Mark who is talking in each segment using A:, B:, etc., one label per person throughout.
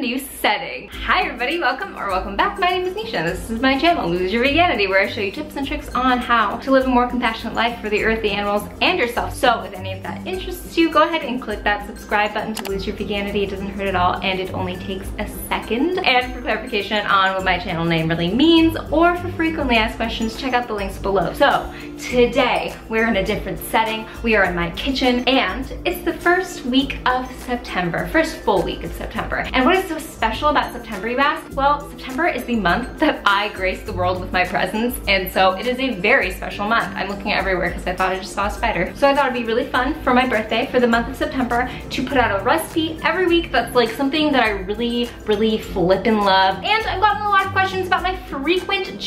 A: new setting. Hi everybody, welcome or welcome back. My name is Nisha. This is my channel, Lose Your Veganity, where I show you tips and tricks on how to live a more compassionate life for the earth, the animals, and yourself. So if any of that interests you, go ahead and click that subscribe button to lose your veganity. It doesn't hurt at all, and it only takes a second. And for clarification on what my channel name really means, or for frequently asked questions, check out the links below. So today, we're in a different setting. We are in my kitchen, and it's the first week of September, first full week of September. And what is so special about September, you ask? Well, September is the month that I grace the world with my presence, and so it is a very special month. I'm looking everywhere because I thought I just saw a spider. So I thought it'd be really fun for my birthday, for the month of September, to put out a recipe every week that's like something that I really, really flip and love. And I've gotten a lot of questions about my frequent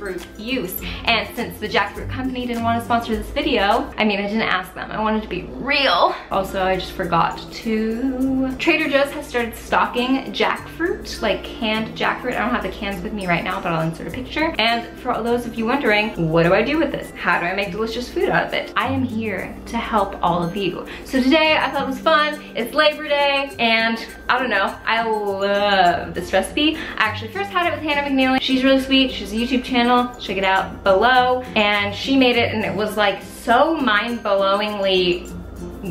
A: jackfruit use. And since the jackfruit company didn't want to sponsor this video, I mean, I didn't ask them. I wanted to be real. Also, I just forgot to... Trader Joe's has started stocking jackfruit, like canned jackfruit. I don't have the cans with me right now, but I'll insert a picture. And for those of you wondering, what do I do with this? How do I make delicious food out of it? I am here to help all of you. So today I thought it was fun. It's Labor Day and I don't know, I love this recipe. I actually first had it with Hannah McNeely. She's really sweet. She's a YouTube channel. Check it out below. And she made it and it was like so mind-blowingly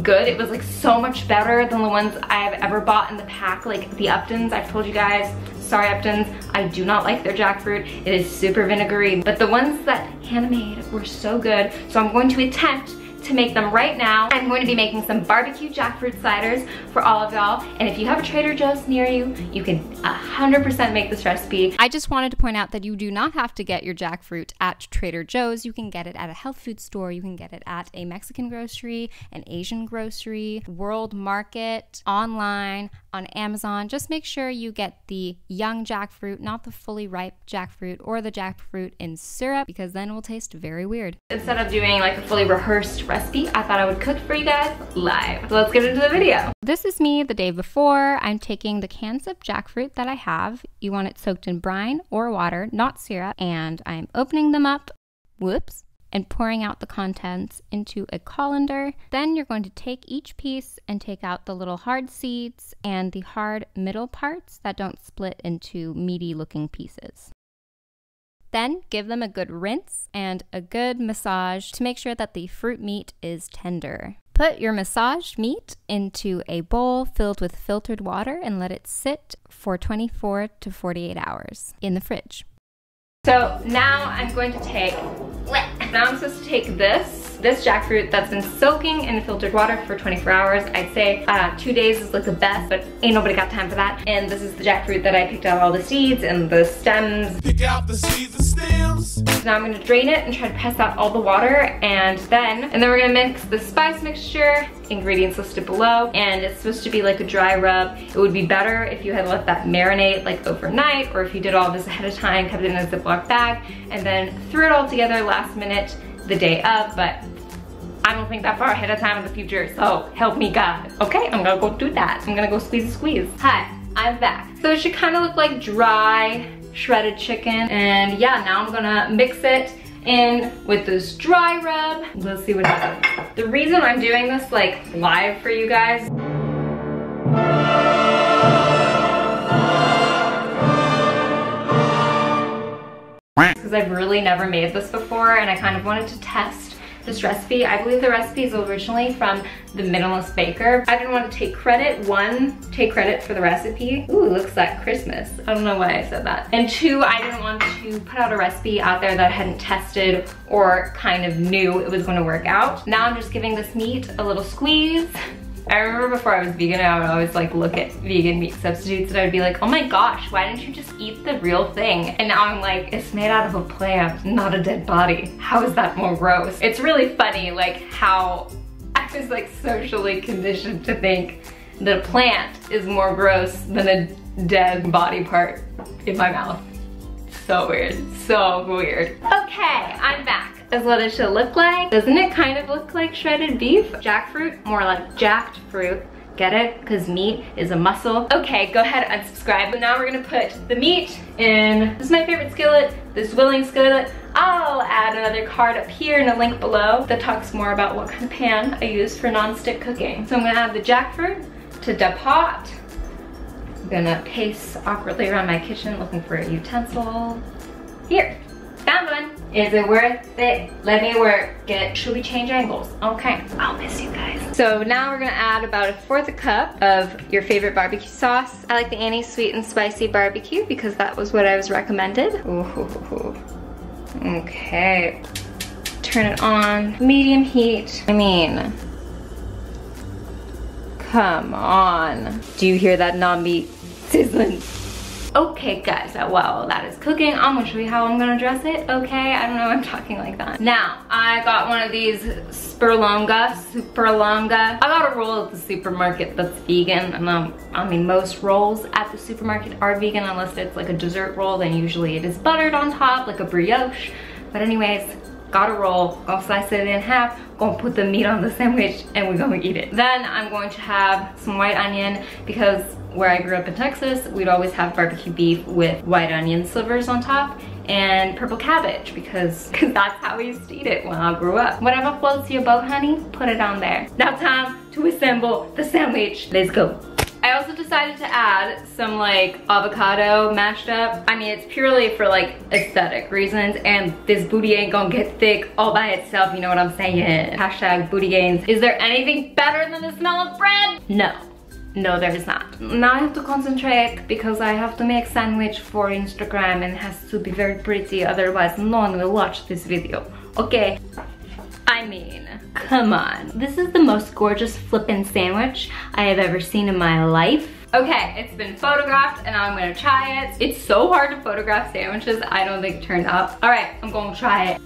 A: good. It was like so much better than the ones I've ever bought in the pack, like the Uptons. I've told you guys, sorry Uptons, I do not like their jackfruit. It is super vinegary, but the ones that Hannah made were so good. So I'm going to attempt to make them right now. I'm going to be making some barbecue jackfruit sliders for all of y'all. And if you have a Trader Joe's near you, you can 100% make this recipe.
B: I just wanted to point out that you do not have to get your jackfruit at Trader Joe's. You can get it at a health food store. You can get it at a Mexican grocery, an Asian grocery, world market, online, on Amazon. Just make sure you get the young jackfruit, not the fully ripe jackfruit or the jackfruit in syrup because then it will taste very weird.
A: Instead of doing like a fully rehearsed recipe, I thought I would cook for you guys live. So let's get into the video.
B: This is me the day before. I'm taking the cans of jackfruit that I have. You want it soaked in brine or water, not syrup, and I'm opening them up. Whoops and pouring out the contents into a colander. Then you're going to take each piece and take out the little hard seeds and the hard middle parts that don't split into meaty looking pieces. Then give them a good rinse and a good massage to make sure that the fruit meat is tender. Put your massaged meat into a bowl filled with filtered water and let it sit for 24 to 48 hours in the fridge.
A: So now I'm going to take, now I'm supposed to take this, this jackfruit that's been soaking in filtered water for 24 hours. I'd say uh, two days is like the best, but ain't nobody got time for that. And this is the jackfruit that I picked out all the seeds and the stems. Pick out the seeds and stems. Now I'm gonna drain it and try to press out all the water and then, and then we're gonna mix the spice mixture, ingredients listed below, and it's supposed to be like a dry rub. It would be better if you had let that marinate like overnight or if you did all this ahead of time, kept it in a Ziploc bag, and then threw it all together last minute the day of, but I don't think that far ahead of time in the future, so help me God. Okay, I'm gonna go do that. I'm gonna go squeeze squeeze. Hi, I'm back. So it should kind of look like dry shredded chicken. And yeah, now I'm gonna mix it in with this dry rub. Let's see what happens. The reason I'm doing this like live for you guys because I've really never made this before and I kind of wanted to test this recipe. I believe the recipe is originally from the Minimalist Baker. I didn't want to take credit. One, take credit for the recipe. Ooh, looks like Christmas. I don't know why I said that. And two, I didn't want to put out a recipe out there that I hadn't tested or kind of knew it was going to work out. Now I'm just giving this meat a little squeeze I remember before I was vegan, I would always like look at vegan meat substitutes and I would be like, oh my gosh, why didn't you just eat the real thing? And now I'm like, it's made out of a plant, not a dead body. How is that more gross? It's really funny like how I was like socially conditioned to think that a plant is more gross than a dead body part in my mouth. So weird, so weird. Okay, I'm back is what it should look like. Doesn't it kind of look like shredded beef? Jackfruit, more like jacked fruit. Get it? Because meat is a muscle. Okay, go ahead and subscribe. But now we're gonna put the meat in, this is my favorite skillet, this willing skillet. I'll add another card up here and a link below that talks more about what kind of pan I use for non-stick cooking. So I'm gonna add the jackfruit to the pot. I'm gonna pace awkwardly around my kitchen looking for a utensil. Here. Is it worth it? Let me work it. Should we change angles? Okay, I'll miss you guys. So now we're gonna add about a fourth a cup of your favorite barbecue sauce. I like the Annie's Sweet and Spicy Barbecue because that was what I was recommended. Ooh. Okay, turn it on, medium heat. I mean, come on. Do you hear that non-meat sizzling? Okay guys, while that is cooking, I'm gonna show you how I'm gonna dress it, okay? I don't know I'm talking like that. Now, I got one of these Sperlonga, Superlonga. I got a roll at the supermarket that's vegan, and um, I mean most rolls at the supermarket are vegan unless it's like a dessert roll, then usually it is buttered on top, like a brioche. But anyways, got a roll, gonna slice it in half, gonna put the meat on the sandwich, and we're gonna eat it. Then I'm going to have some white onion because where I grew up in Texas, we'd always have barbecue beef with white onion slivers on top and purple cabbage cause that's how we used to eat it when I grew up. Whatever floats your boat, honey, put it on there. Now time to assemble the sandwich. Let's go. Also decided to add some like avocado mashed up. I mean, it's purely for like aesthetic reasons and this booty ain't gonna get thick all by itself, you know what I'm saying? Hashtag booty gains. Is there anything better than the smell of bread? No. No, there is not. Now I have to concentrate because I have to make sandwich for Instagram and has to be very pretty, otherwise no one will watch this video. Okay? I mean, come on. This is the most gorgeous flippin' sandwich I have ever seen in my life. Okay, it's been photographed and I'm gonna try it. It's so hard to photograph sandwiches, I don't think it turned out. All right, I'm gonna try it.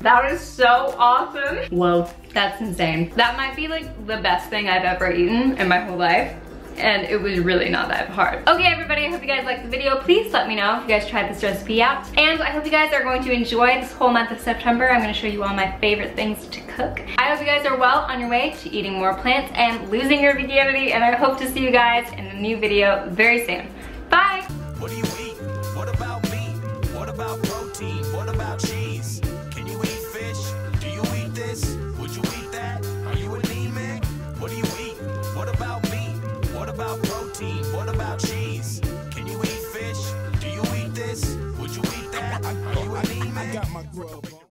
A: That is so awesome. Whoa, that's insane. That might be like the best thing I've ever eaten in my whole life and it was really not that hard. Okay everybody, I hope you guys liked the video. Please let me know if you guys tried this recipe out. And I hope you guys are going to enjoy this whole month of September. I'm gonna show you all my favorite things to cook. I hope you guys are well on your way to eating more plants and losing your veganity and I hope to see you guys in a new video very soon. Bye!